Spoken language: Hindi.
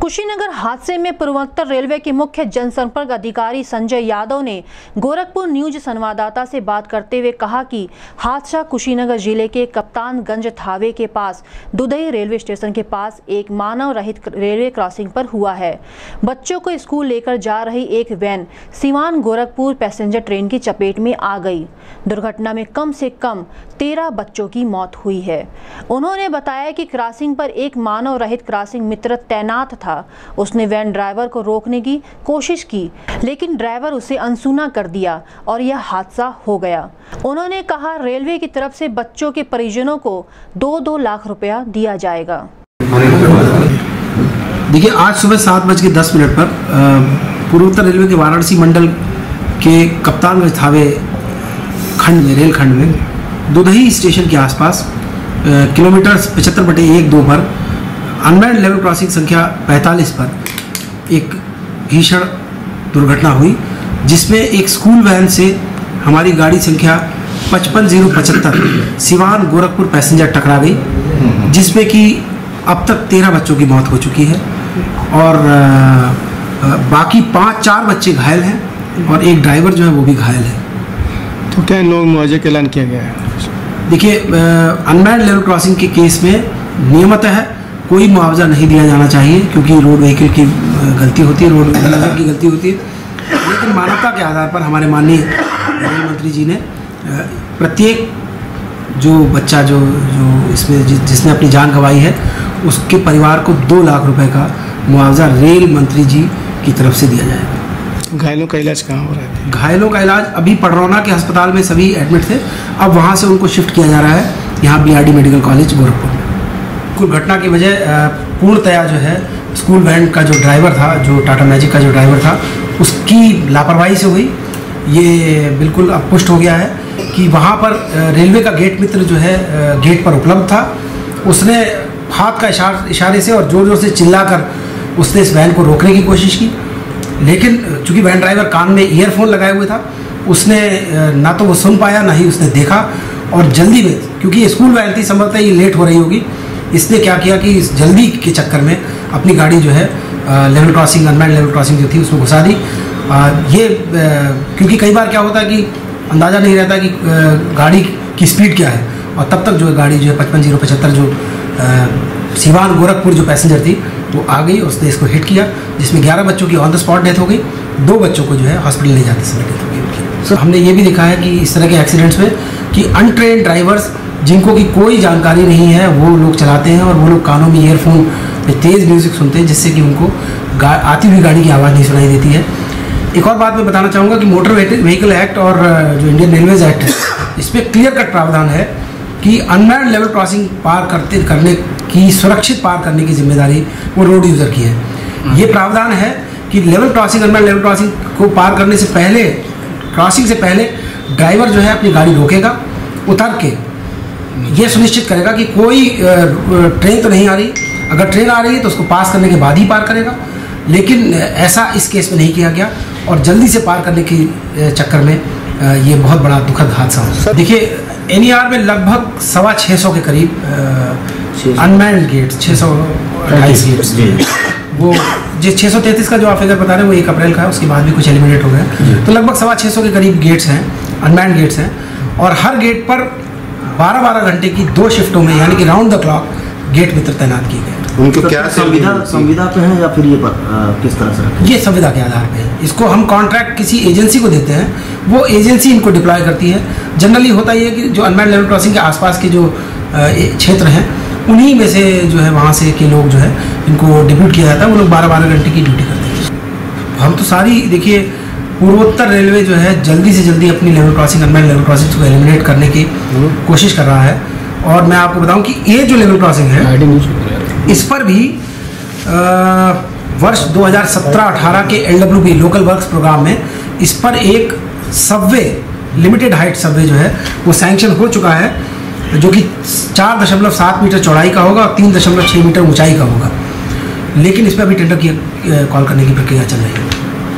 कुशीनगर हादसे में पूर्वोत्तर रेलवे के मुख्य जनसंपर्क अधिकारी संजय यादव ने गोरखपुर न्यूज़ संवाददाता से बात करते हुए कहा कि हादसा कुशीनगर ज़िले के कप्तानगंज थावे के पास दुदई रेलवे स्टेशन के पास एक मानव रहित रेलवे क्रॉसिंग पर हुआ है। बच्चों को स्कूल लेकर जा रही एक van Siwan Gorakhpur passenger train की चपेट में आ गई। दुर्घटना में कम से कम तेरह बच्चों की मौत हुई है। उन्होंने बताया कि क्रॉसिंग पर एक मानव रहित क्रॉसिंग मित्र तैनात था। उसने वैन ड्राइवर को रोकने की कोशिश की, लेकिन ड्राइवर उसे अनसुना कर दिया और यह हादसा हो गया। उन्होंने कहा, रेलवे की तरफ़ से बच्चों के परिजनों को दो दो लाख रुपया दिया जाएगा। देखिए, आज सुबह सात बज के दस मिनट पर पूर्वोत्तर रेलवे के वाराणसी मंडल के कप्तानगंज थावे खंड में रेल खंड में दुधही स्टेशन के आसपास किलोमीटर पचहत्तर बटे एक दो पर अनमैंड लेवल क्रॉसिंग संख्या 45 पर एक भीषण दुर्घटना हुई, जिसमें एक स्कूल वैन से हमारी गाड़ी संख्या पचपन ज़ीरो पचहत्तर, सिवान गोरखपुर पैसेंजर टकरा गई, जिसमें कि अब तक तेरह बच्चों की मौत हो चुकी है और बाकी पाँच, चार बच्चे घायल हैं और एक ड्राइवर जो है वो भी घायल है। तो क्या लोगों मुआवजे का ऐलान किया गया है। देखिए अनमैंड लेवल क्रॉसिंग के केस में नियमतः है कोई मुआवजा नहीं दिया जाना चाहिए क्योंकि रोड व्हीकल की गलती होती है रोड की गलती होती है। लेकिन मानवता के आधार पर हमारे माननीय रेल मंत्री जी ने प्रत्येक जो बच्चा जो जो इसमें जि, जिसने अपनी जान गंवाई है उसके परिवार को दो लाख रुपए का मुआवजा रेल मंत्री जी की तरफ़ से दिया जाएगा। घायलों का इलाज कहाँ हो रहा है? घायलों का इलाज अभी पडरौना के अस्पताल में सभी एडमिट थे। अब वहाँ से उनको शिफ्ट किया जा रहा है। यहाँ बी मेडिकल कॉलेज गोरखपुर। बिल्कुल घटना की वजह पूर्णतया जो है स्कूल वैन का जो ड्राइवर था, जो टाटा मैजिक का जो ड्राइवर था, उसकी लापरवाही से हुई। ये बिल्कुल अब पुष्ट हो गया है कि वहाँ पर रेलवे का गेट मित्र जो है गेट पर उपलब्ध था। उसने हाथ का इशारे से और ज़ोर ज़ोर से चिल्लाकर उसने इस वैन को रोकने की कोशिश की। लेकिन, चूँकि वैन ड्राइवर कान में ईयरफोन लगाए हुए था, उसने ना तो वो सुन पाया, ना ही उसने देखा। और जल्दी में, क्योंकि स्कूल वैन थी, संभवतः ये लेट हो रही होगी। इसने क्या किया कि इस जल्दी के चक्कर में अपनी गाड़ी जो है level crossing unmanned level crossing जो थी उसमें घुसा दी। ये क्योंकि कई बार क्या होता है कि अंदाज़ा नहीं रहता कि गाड़ी की स्पीड क्या है। और तब तक जो है गाड़ी जो है, पचपन, ज़ीरो पचहत्तर, जो सिवान गोरखपुर जो पैसेंजर थी वो आ गई उसने इसको हिट किया, जिसमें ग्यारह बच्चों की ऑन द स्पॉट डेथ हो गई। दो बच्चों को जो है हॉस्पिटल ले जाते समय डेथ हो गई उनकी सो हमने ये भी देखा है कि इस तरह के एक्सीडेंट्स में कि अनट्रेन ड्राइवर्स जिनको की कोई जानकारी नहीं है, वो लोग चलाते हैं और वो लोग कानों में ईयरफोन में तेज़ म्यूज़िक सुनते हैं, जिससे कि उनको आती हुई गाड़ी की आवाज़ नहीं सुनाई देती है। एक और बात मैं बताना चाहूँगा कि मोटर व्हीकल एक्ट और जो इंडियन रेलवेज एक्ट है इस पर क्लियर कट प्रावधान है कि अनमैंड लेवल क्रॉसिंग पार करते, करने की सुरक्षित पार करने की ज़िम्मेदारी वो रोड यूज़र की है। ये प्रावधान है कि level crossing unmanned level crossing को पार करने से पहले क्रॉसिंग से पहले ड्राइवर जो है अपनी गाड़ी रोकेगा उतर के। ये सुनिश्चित करेगा कि कोई ट्रेन तो नहीं आ रही। अगर ट्रेन आ रही है तो उसको पास करने के बाद ही पार करेगा। लेकिन ऐसा इस केस में नहीं किया गया और जल्दी से पार करने के चक्कर में ये बहुत बड़ा दुखद हादसा हो देखिए एन में लगभग सवा छः सौ के करीब अनमैंड गेट्स छः सौ अट्ठाईस गेट्स वो जिस छः सौ तैंतीस का जो आप फिगर बता रहे हैं वो एक अप्रैल का है उसके बाद भी कुछ एलिमिनेट हो गए तो लगभग सवा छः सौ के करीब गेट्स हैं अनमैंड गेट्स हैं। और हर गेट पर बारह बारह घंटे की दो शिफ्टों में यानी कि राउंड द क्लॉक गेट मित्र तैनात किए गए उनको क्या संविधा संविधा पे है या फिर ये पर, आ, किस तरह से ये संविधा के आधार पे है। इसको हम कॉन्ट्रैक्ट किसी एजेंसी को देते हैं वो एजेंसी इनको डिप्लॉय करती है। जनरली होता ये है कि जो अनमैंड लेवल क्रॉसिंग के आसपास के जो क्षेत्र हैं उन्हीं में से जो है वहाँ से के लोग जो है इनको डिप्यूट किया जाता है। वो लोग बारह बारह घंटे की ड्यूटी करते हैं। हम तो सारी देखिए पूर्वोत्तर रेलवे जो है जल्दी से जल्दी अपनी level crossing unmanned level crossing को एलिमिनेट करने की कोशिश कर रहा है। और मैं आपको बताऊँ कि ये जो लेवल क्रॉसिंग है इस पर भी आ, वर्ष 2017-18 के एल लोकल वर्क्स प्रोग्राम में इस पर एक सबवे लिमिटेड हाइट सर्वे जो है, वो सैंक्शन हो चुका है, जो कि चार दशमलव सात मीटर चौड़ाई का होगा और तीन दशमलव छः मीटर ऊंचाई का होगा। लेकिन इस पर अभी टेंडर की कॉल करने की प्रक्रिया चल रही है।